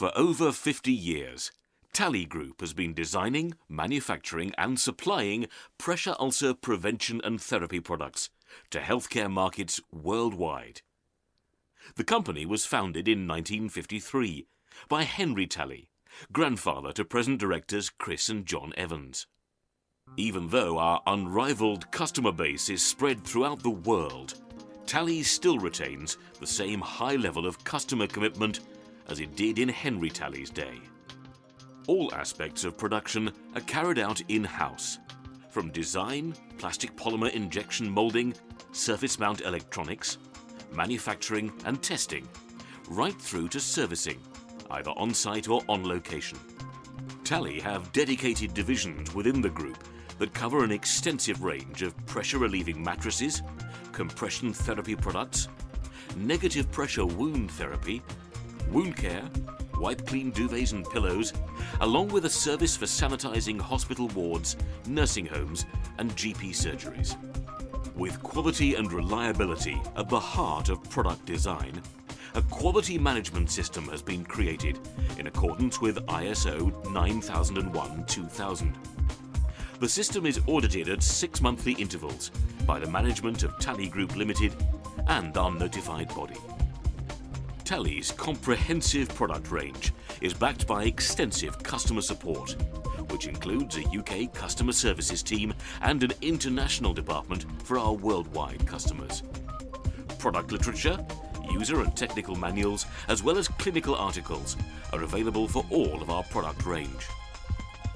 For over 50 years, Talley Group has been designing, manufacturing and supplying pressure ulcer prevention and therapy products to healthcare markets worldwide. The company was founded in 1953 by Henry Talley, grandfather to present directors Chris and John Evans. Even though our unrivaled customer base is spread throughout the world, Talley still retains the same high level of customer commitment as it did in Henry Talley's day. All aspects of production are carried out in-house, from design, plastic polymer injection molding, surface mount electronics, manufacturing and testing, right through to servicing, either on-site or on location. Talley have dedicated divisions within the group that cover an extensive range of pressure-relieving mattresses, compression therapy products, negative pressure wound therapy, wound care, wipe clean duvets and pillows, along with a service for sanitizing hospital wards, nursing homes and GP surgeries. With quality and reliability at the heart of product design, a quality management system has been created in accordance with ISO 9001-2000. The system is audited at six monthly intervals by the management of Talley Group Limited and our notified body. Talley's comprehensive product range is backed by extensive customer support, which includes a UK customer services team and an international department for our worldwide customers. Product literature user and technical manuals, as well as clinical articles, are available for all of our product range.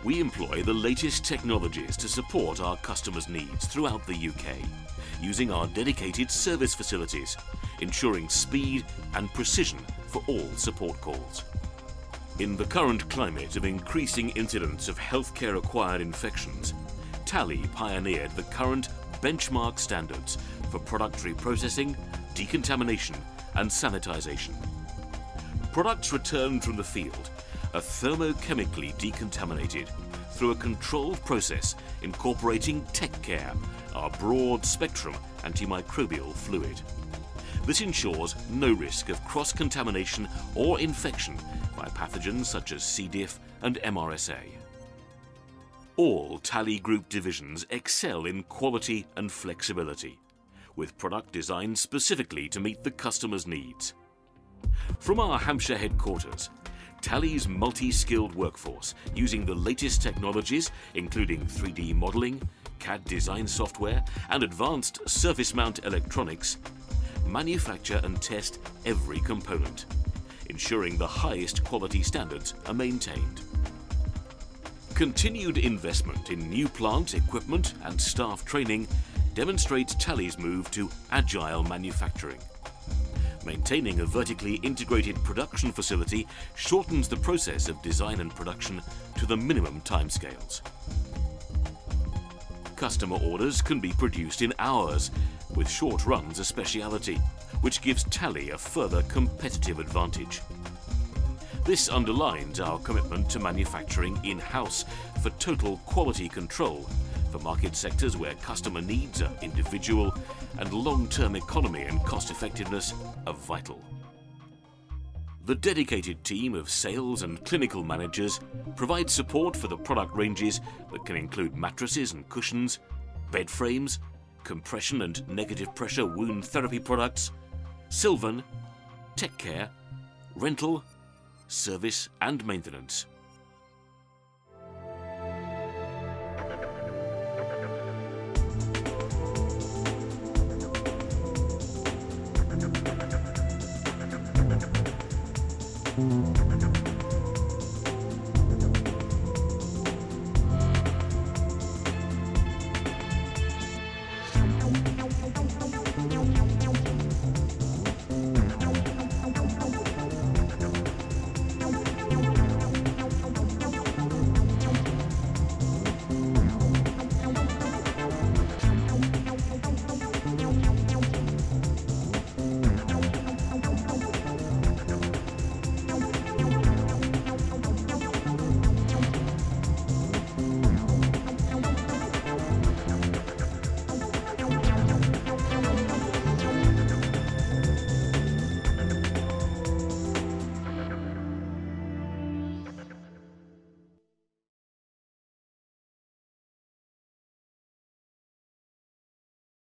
We employ the latest technologies to support our customers' needs throughout the UK, using our dedicated service facilities, ensuring speed and precision for all support calls. In the current climate of increasing incidence of healthcare-acquired infections, Talley pioneered the current benchmark standards for product reprocessing, decontamination and sanitisation. Products returned from the field are thermochemically decontaminated through a controlled process incorporating TechCare, our broad-spectrum antimicrobial fluid. This ensures no risk of cross-contamination or infection by pathogens such as C. diff and MRSA. All Talley Group divisions excel in quality and flexibility with product designed specifically to meet the customer's needs. From our Hampshire headquarters, Talley's multi-skilled workforce, using the latest technologies, including 3D modelling, CAD design software and advanced surface mount electronics, manufacture and test every component, ensuring the highest quality standards are maintained. Continued investment in new plant, equipment and staff training demonstrates Talley's move to agile manufacturing. Maintaining a vertically integrated production facility shortens the process of design and production to the minimum timescales. Customer orders can be produced in hours, with short runs a speciality, which gives Talley a further competitive advantage. This underlines our commitment to manufacturing in-house for total quality control for market sectors where customer needs are individual and long-term economy and cost effectiveness are vital. The dedicated team of sales and clinical managers provide support for the product ranges that can include mattresses and cushions, bed frames, compression and negative pressure wound therapy products, Sylvan, tech care, rental, service and maintenance.